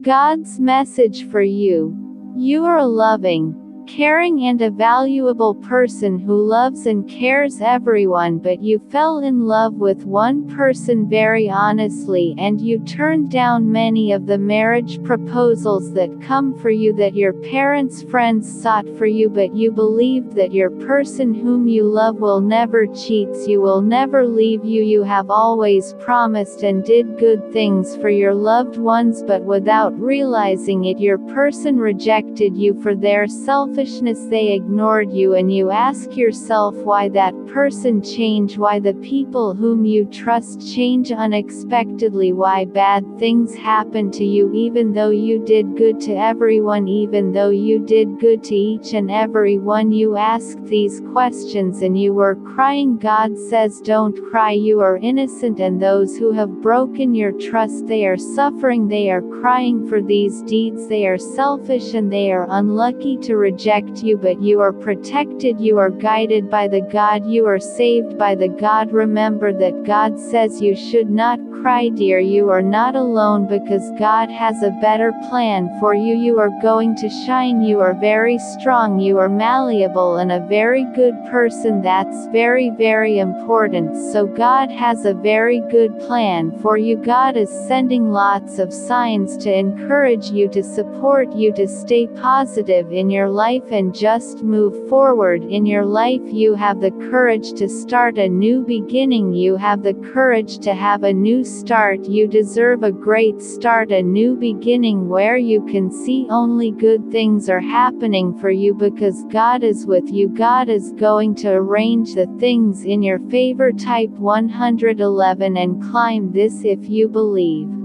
God's message for you. You are loving, caring and a valuable person who loves and cares everyone but you fell in love with one person very honestly and you turned down many of the marriage proposals that come for you that your parents friends sought for you but you believed that your person whom you love will never cheats you will never leave you you have always promised and did good things for your loved ones but without realizing it your person rejected you for their self selfishness they ignored you and you ask yourself why that person change why the people whom you trust change unexpectedly why bad things happen to you even though you did good to everyone even though you did good to each and every one. You ask these questions and you were crying. God says don't cry you are innocent and those who have broken your trust they are suffering they are crying for these deeds. They are selfish and they are unlucky to reject reject you but you are protected you are guided by the God you are saved by the God. Remember that God says you should not cry dear you are not alone because God has a better plan for you. You are going to shine you are very strong you are malleable and a very good person. That's very very important. So God has a very good plan for you. God is sending lots of signs to encourage you to support you to stay positive in your life life and just move forward in your life. You have the courage to start a new beginning. You have the courage to have a new start. You deserve a great start, a new beginning where you can see only good things are happening for you because God is with you. God is going to arrange the things in your favor. Type 111 and climb this if you believe.